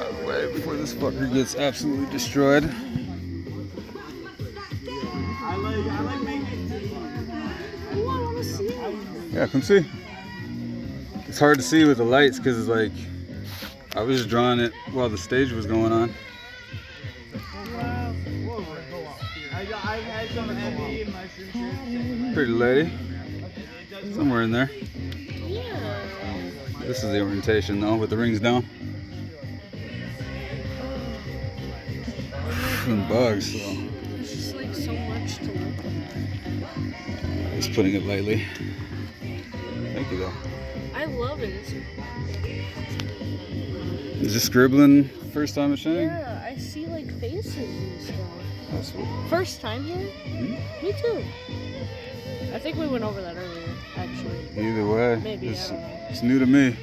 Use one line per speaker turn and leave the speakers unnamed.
out of the way before this fucker gets absolutely destroyed. Yeah, come see. It's hard to see with the lights because it's like I was just drawing it while the stage was going on. Pretty lady, somewhere in there. This is the orientation though, with the rings down. And bugs, so
There's just like so much to look at.
just putting it lightly. Thank you though.
I love it. It's,
this scribbling first time at Shang?
yeah, I see like faces and stuff.
That's what,
First time here?
Mhm.
Me too. I think we went over that earlier, actually.
either way,
Maybe,
it's, it's new to me.